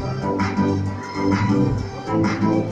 Thank you.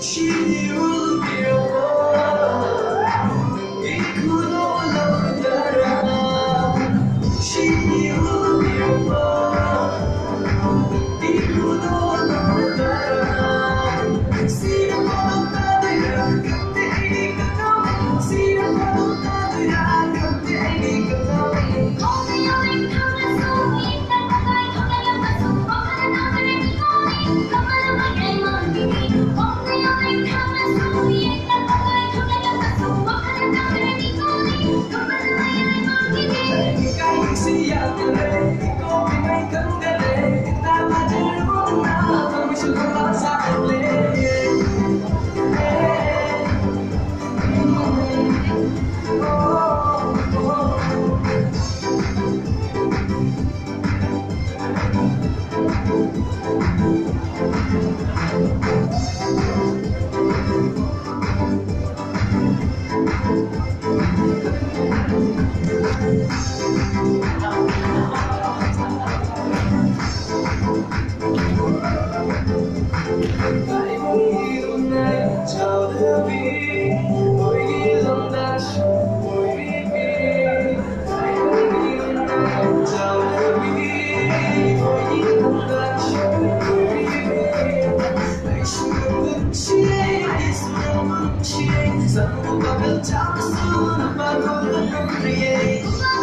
Ghiền Mì Thank you. Để không bỏ lỡ những